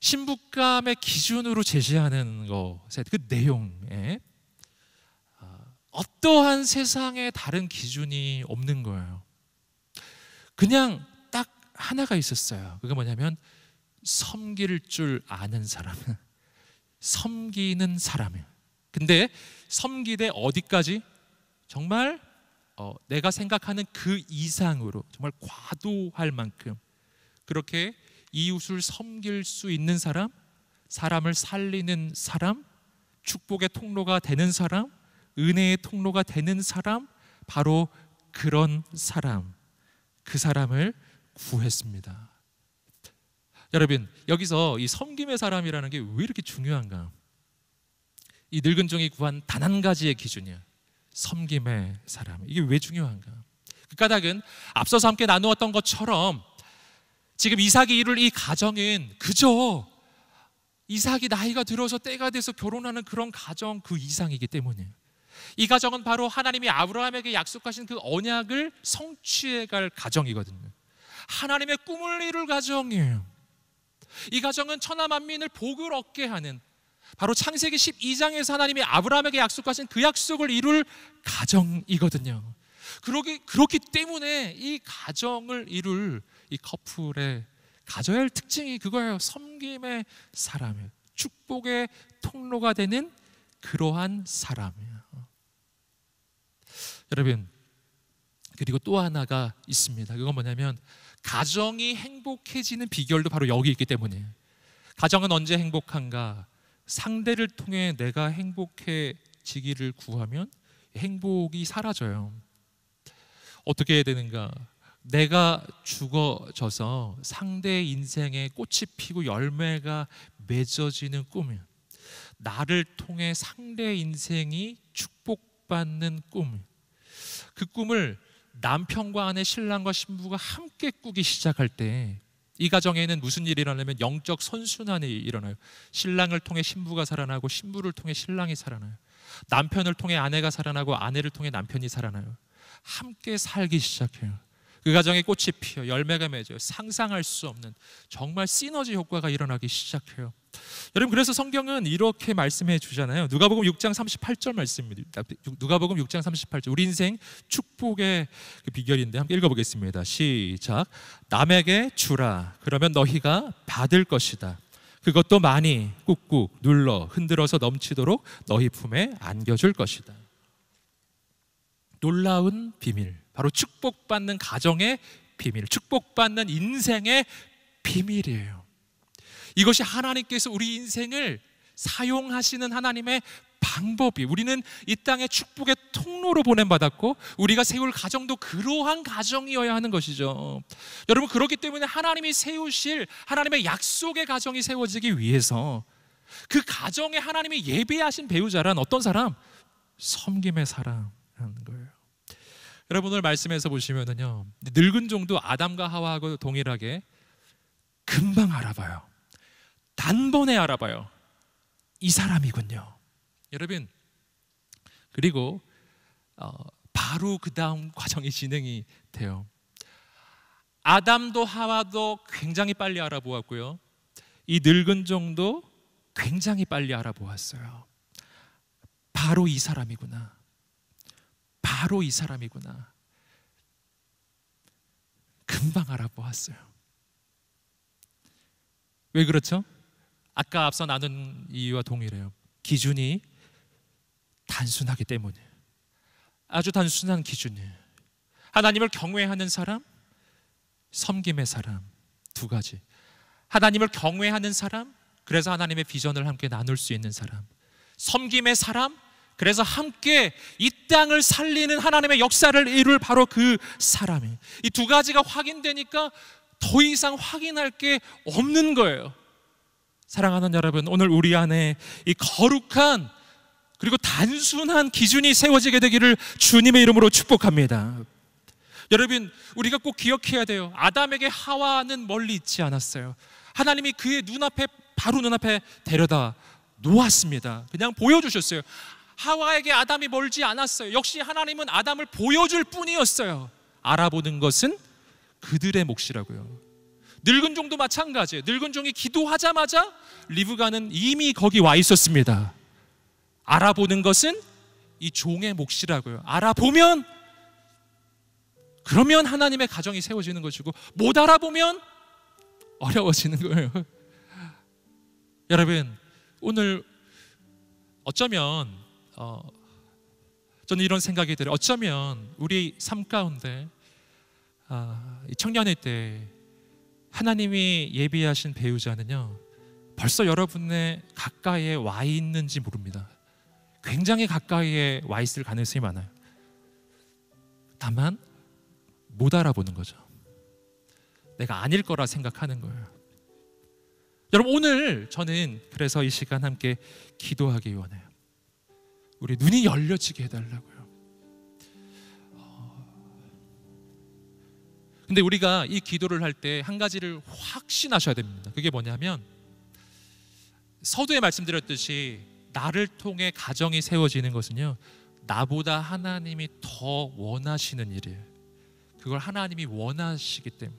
신부감의 기준으로 제시하는 것의 그 내용에 아, 어떠한 세상에 다른 기준이 없는 거예요. 그냥 딱 하나가 있었어요. 그게 뭐냐면 섬길 줄 아는 사람, 섬기는 사람이에요. 근데 섬기되 어디까지? 정말 어, 내가 생각하는 그 이상으로 정말 과도할 만큼 그렇게 이웃을 섬길 수 있는 사람, 사람을 살리는 사람, 축복의 통로가 되는 사람, 은혜의 통로가 되는 사람, 바로 그런 사람, 그 사람을 구했습니다. 여러분, 여기서 이 섬김의 사람이라는 게 왜 이렇게 중요한가? 이 늙은 종이 구한 단 한 가지의 기준이야. 섬김의 사람. 이게 왜 중요한가? 그 까닭은 앞서서 함께 나누었던 것처럼 지금 이삭이 이룰 이 가정은 그저 이삭이 나이가 들어서 때가 돼서 결혼하는 그런 가정 그 이상이기 때문에 이 가정은 바로 하나님이 아브라함에게 약속하신 그 언약을 성취해 갈 가정이거든요. 하나님의 꿈을 이룰 가정이에요. 이 가정은 천하 만민을 복을 얻게 하는 바로 창세기 12장에서 하나님이 아브라함에게 약속하신 그 약속을 이룰 가정이거든요. 그러기, 그렇기 때문에 이 가정을 이룰 이 커플의 가져야 할 특징이 그거예요. 섬김의 사람이에요. 축복의 통로가 되는 그러한 사람이에요. 여러분, 그리고 또 하나가 있습니다. 그건 뭐냐면 가정이 행복해지는 비결도 바로 여기 있기 때문이에요. 가정은 언제 행복한가? 상대를 통해 내가 행복해지기를 구하면 행복이 사라져요. 어떻게 해야 되는가? 내가 죽어져서 상대 인생에 꽃이 피고 열매가 맺어지는 꿈이야. 나를 통해 상대 인생이 축복받는 꿈. 그 꿈을 남편과 아내, 신랑과 신부가 함께 꾸기 시작할 때 이 가정에는 무슨 일이 일어나면 영적 선순환이 일어나요. 신랑을 통해 신부가 살아나고 신부를 통해 신랑이 살아나요. 남편을 통해 아내가 살아나고 아내를 통해 남편이 살아나요. 함께 살기 시작해요. 그 가정에 꽃이 피어 열매가 맺어요. 상상할 수 없는 정말 시너지 효과가 일어나기 시작해요. 여러분 그래서 성경은 이렇게 말씀해 주잖아요. 누가복음 6장 38절 말씀입니다. 누가복음 6장 38절. 우리 인생 축복의 그 비결인데 함께 읽어 보겠습니다. 시작. 남에게 주라. 그러면 너희가 받을 것이다. 그것도 많이 꾹꾹 눌러 흔들어서 넘치도록 너희 품에 안겨 줄 것이다. 놀라운 비밀. 바로 축복받는 가정의 비밀, 축복받는 인생의 비밀이에요. 이것이 하나님께서 우리 인생을 사용하시는 하나님의 방법이 우리는 이 땅에 축복의 통로로 보냄받았고 우리가 세울 가정도 그러한 가정이어야 하는 것이죠. 여러분 그렇기 때문에 하나님이 세우실 하나님의 약속의 가정이 세워지기 위해서 그 가정에 하나님이 예배하신 배우자란 어떤 사람? 섬김의 사람이라는 거예요. 여러분 오늘 말씀에서 보시면은요 늙은 종도 아담과 하와하고 동일하게 금방 알아봐요. 단번에 알아봐요. 이 사람이군요. 여러분 그리고 어, 바로 그 다음 과정이 진행이 돼요. 아담도 하와도 굉장히 빨리 알아보았고요. 이 늙은 종도 굉장히 빨리 알아보았어요. 바로 이 사람이구나. 바로 이 사람이구나. 금방 알아보았어요. 왜 그렇죠? 아까 앞서 나눈 이유와 동일해요. 기준이 단순하기 때문이에요. 아주 단순한 기준이에요. 하나님을 경외하는 사람, 섬김의 사람 두 가지. 하나님을 경외하는 사람, 그래서 하나님의 비전을 함께 나눌 수 있는 사람. 섬김의 사람, 그래서 함께 이 땅을 살리는 하나님의 역사를 이룰 바로 그 사람이 이 두 가지가 확인되니까 더 이상 확인할 게 없는 거예요. 사랑하는 여러분, 오늘 우리 안에 이 거룩한 그리고 단순한 기준이 세워지게 되기를 주님의 이름으로 축복합니다. 여러분, 우리가 꼭 기억해야 돼요. 아담에게 하와는 멀리 있지 않았어요. 하나님이 그의 눈앞에 바로 눈앞에 데려다 놓았습니다. 그냥 보여주셨어요. 하와에게 아담이 멀지 않았어요. 역시 하나님은 아담을 보여줄 뿐이었어요. 알아보는 것은 그들의 몫이라고요. 늙은 종도 마찬가지예요. 늙은 종이 기도하자마자 리브가는 이미 거기 와 있었습니다. 알아보는 것은 이 종의 몫이라고요. 알아보면 그러면 하나님의 가정이 세워지는 것이고 못 알아보면 어려워지는 거예요. 여러분 오늘 어쩌면 어, 저는 이런 생각이 들어요. 어쩌면 우리 삶 가운데 아, 청년의 때 하나님이 예비하신 배우자는요 벌써 여러분의 가까이에 와 있는지 모릅니다. 굉장히 가까이에 와 있을 가능성이 많아요. 다만 못 알아보는 거죠. 내가 아닐 거라 생각하는 거예요. 여러분 오늘 저는 그래서 이 시간 함께 기도하기 원해요. 우리 눈이 열려지게 해달라고요. 근데 우리가 이 기도를 할 때 한 가지를 확신하셔야 됩니다. 그게 뭐냐면 서두에 말씀드렸듯이 나를 통해 가정이 세워지는 것은요. 나보다 하나님이 더 원하시는 일이에요. 그걸 하나님이 원하시기 때문에.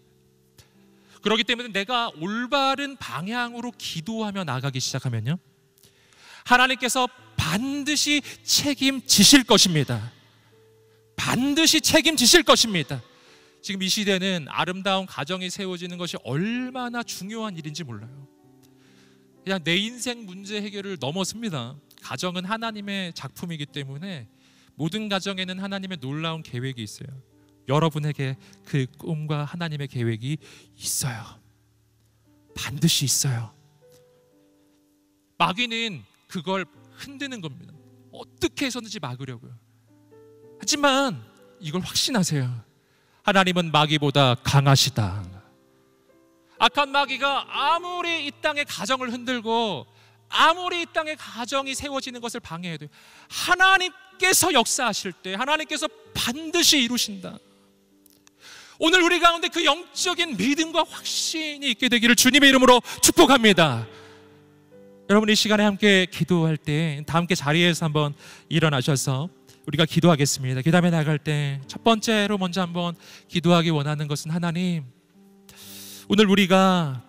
그렇기 때문에 내가 올바른 방향으로 기도하며 나가기 시작하면요. 하나님께서 반드시 책임지실 것입니다. 반드시 책임지실 것입니다. 지금 이 시대는 아름다운 가정이 세워지는 것이 얼마나 중요한 일인지 몰라요. 그냥 내 인생 문제 해결을 넘어섭니다. 가정은 하나님의 작품이기 때문에 모든 가정에는 하나님의 놀라운 계획이 있어요. 여러분에게 그 꿈과 하나님의 계획이 있어요. 반드시 있어요. 마귀는 그걸 흔드는 겁니다. 어떻게 해서든지 막으려고요. 하지만 이걸 확신하세요. 하나님은 마귀보다 강하시다. 악한 마귀가 아무리 이 땅의 가정을 흔들고 아무리 이 땅의 가정이 세워지는 것을 방해해도 하나님께서 역사하실 때 하나님께서 반드시 이루신다. 오늘 우리 가운데 그 영적인 믿음과 확신이 있게 되기를 주님의 이름으로 축복합니다. 여러분 이 시간에 함께 기도할 때 다 함께 자리에서 한번 일어나셔서 우리가 기도하겠습니다. 그 다음에 나갈 때 첫 번째로 먼저 한번 기도하기 원하는 것은 하나님, 오늘 우리가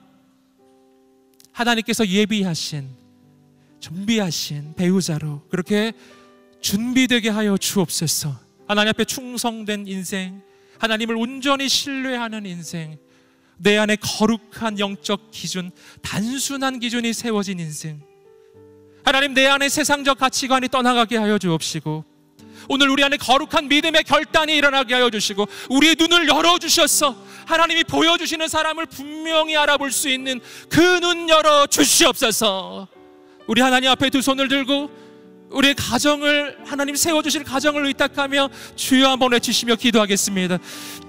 하나님께서 예비하신, 준비하신 배우자로 그렇게 준비되게 하여 주옵소서. 하나님 앞에 충성된 인생, 하나님을 온전히 신뢰하는 인생, 내 안에 거룩한 영적 기준, 단순한 기준이 세워진 인생. 하나님 내 안에 세상적 가치관이 떠나가게 하여 주옵시고 오늘 우리 안에 거룩한 믿음의 결단이 일어나게 하여 주시고 우리의 눈을 열어 주셔서 하나님이 보여 주시는 사람을 분명히 알아볼 수 있는 그 눈 열어 주시옵소서. 우리 하나님 앞에 두 손을 들고 우리의 가정을 하나님 세워 주실 가정을 의탁하며 주여 한번 외치시며 기도하겠습니다.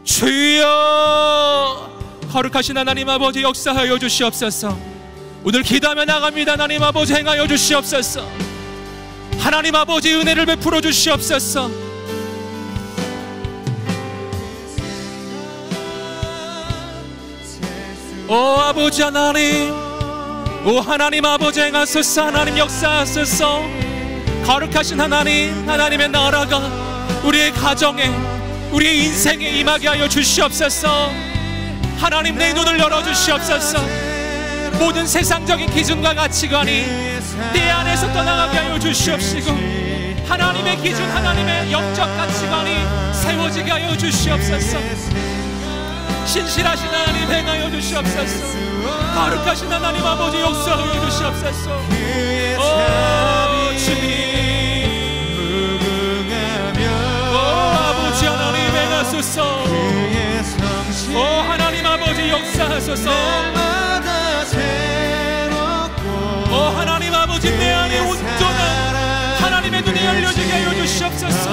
주여 거룩하신 하나님 아버지 역사하여 주시옵소서. 오늘 기도하며 나갑니다. 하나님 아버지 행하여 주시옵소서. 하나님 아버지 은혜를 베풀어 주시옵소서. 오 아버지 하나님, 오 하나님 아버지 행하소서, 하나님 역사하소서. 거룩하신 하나님, 하나님의 나라가 우리의 가정에, 우리의 인생에 임하게 하여 주시옵소서. 하나님 내 눈을 열어 주시옵소서. 모든 세상적인 기준과 가치관이 내 안에서 떠나가게 하여 주시옵시고 하나님의 기준 하나님의 영적 가치관이 세워지게 하여 주시옵소서. 신실하신 하나님 행하여 주시옵소서. 거룩하신 하나님 아버지 역사하여 주시옵소서. 오 주님. 오 아버지 하나님 행하소서. 오 하나님 아버지 역사하소서. 오 하나님 아버지 내 안에 온전한 하나님의 눈이 열려지게 하여 주시옵소서.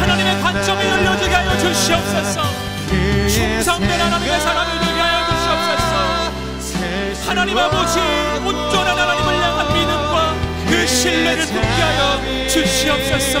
하나님의 관점이 열려지게 하여 주시옵소서. 충성된 하나님의 사람이 되게 하여 주시옵소서. 하나님 아버지 온전한 하나님을 향한 믿음과 그 신뢰를 돕게 하여 주시옵소서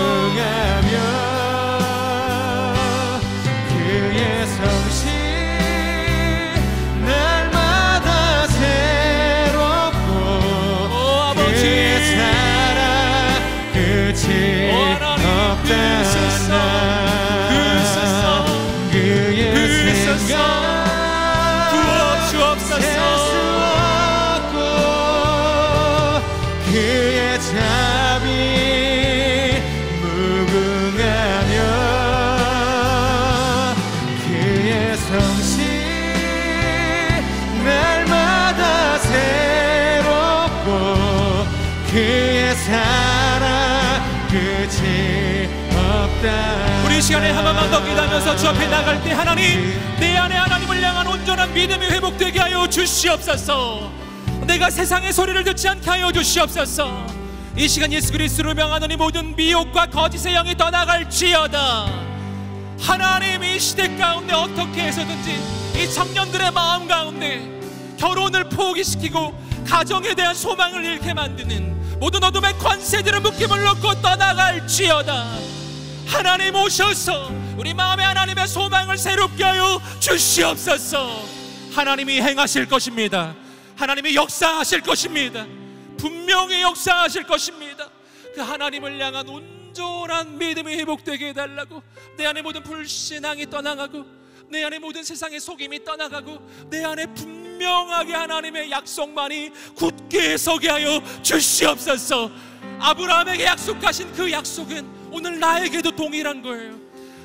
끝이 없다. 우리 이 시간에 한 번만 더 기도하면서 주 앞에 나갈 때 하나님 내 안에 하나님을 향한 온전한 믿음이 회복되게 하여 주시옵소서. 내가 세상의 소리를 듣지 않게 하여 주시옵소서. 이 시간 예수 그리스도로 명하노니 모든 미혹과 거짓의 영이 떠나갈지어다. 하나님 이 시대 가운데 어떻게 해서든지 이 청년들의 마음 가운데 결혼을 포기시키고 가정에 대한 소망을 잃게 만드는 모든 어둠의 권세들을 묶임을 놓고 떠나갈지어다. 하나님 오셔서 우리 마음에 하나님의 소망을 새롭게 하여 주시옵소서. 하나님이 행하실 것입니다. 하나님이 역사하실 것입니다. 분명히 역사하실 것입니다. 그 하나님을 향한 온전한 믿음이 회복되게 해달라고 내 안에 모든 불신앙이 떠나가고 내 안에 모든 세상의 속임이 떠나가고 내 안에 분명 하게 하나님의 약속만이 굳게 서게 하여 주시옵소서. 아브라함에게 약속하신 그 약속은 오늘 나에게도 동일한 거예요.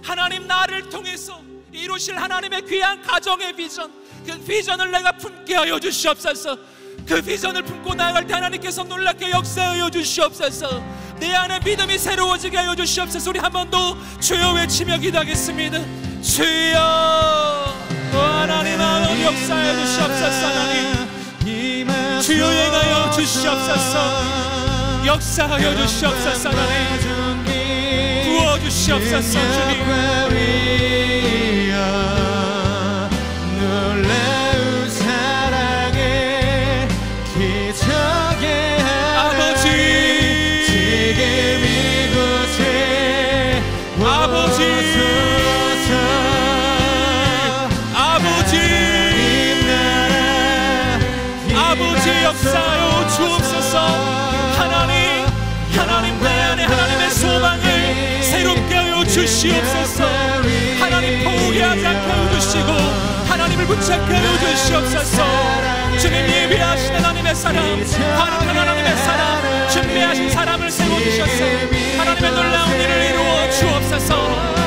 하나님 나를 통해서 이루실 하나님의 귀한 가정의 비전 그 비전을 내가 품게 하여 주시옵소서. 그 비전을 품고 나아갈 때 하나님께서 놀랍게 역사하여 주시옵소서. 내 안에 믿음이 새로워지게 하여 주시옵소서. 우리 한 번 더 주여 외치며 기도하겠습니다. 주여! 오 하나님 아버지 역사하여 주시옵소서 하나님. 주여 행하여 주시옵소서. 역사하여 주시옵소서 하나님. 부어 주시옵소서 주님 주시옵소서. 하나님 포기하지 않게 하여 주시고 하나님을 붙잡게 하여 주시옵소서. 주님 예비하신 하나님의 사람 바른 하나님의 사람 준비하신 사람을 세워주셔서 하나님의 놀라운 일을 이루어 주옵소서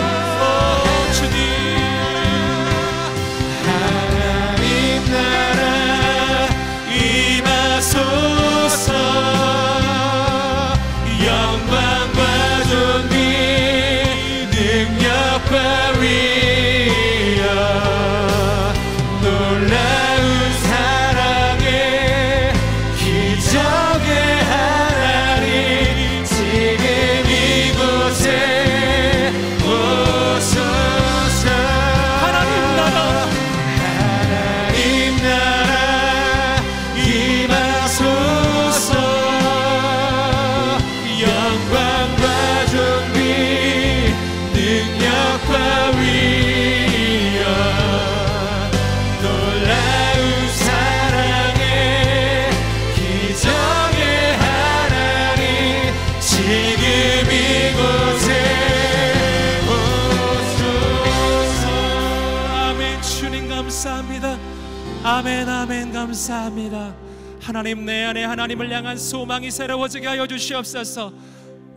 아멘 아멘. 감사합니다. 하나님 내 안에 하나님을 향한 소망이 새로워지게 하여 주시옵소서.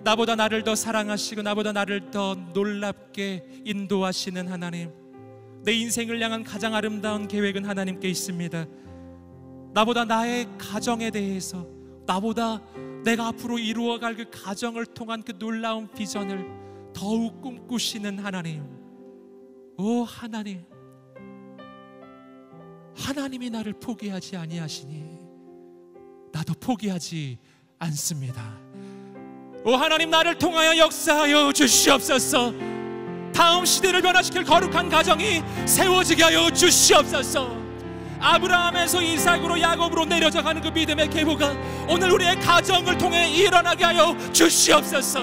나보다 나를 더 사랑하시고 나보다 나를 더 놀랍게 인도하시는 하나님. 내 인생을 향한 가장 아름다운 계획은 하나님께 있습니다. 나보다 나의 가정에 대해서 나보다 내가 앞으로 이루어갈 그 가정을 통한 그 놀라운 비전을 더욱 꿈꾸시는 하나님. 오 하나님 하나님이 나를 포기하지 아니하시니 나도 포기하지 않습니다. 오 하나님 나를 통하여 역사하여 주시옵소서. 다음 시대를 변화시킬 거룩한 가정이 세워지게 하여 주시옵소서. 아브라함에서 이삭으로 야곱으로 내려져 가는 그 믿음의 계보가 오늘 우리의 가정을 통해 일어나게 하여 주시옵소서.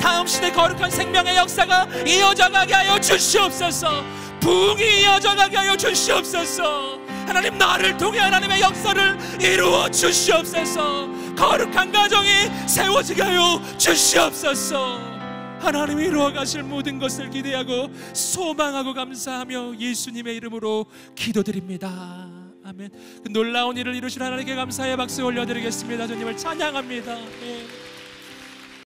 다음 시대 거룩한 생명의 역사가 이어져 가게 하여 주시옵소서. 부흥이 이어져 가게 하여 주시옵소서 하나님 나를 통해 하나님의 역사를 이루어 주시옵소서. 거룩한 가정이 세워지게 하여 주시옵소서. 하나님이 이루어 가실 모든 것을 기대하고 소망하고 감사하며 예수님의 이름으로 기도드립니다. 아멘. 그 놀라운 일을 이루실 하나님께 감사의 박수 올려드리겠습니다. 주님을 찬양합니다. 예.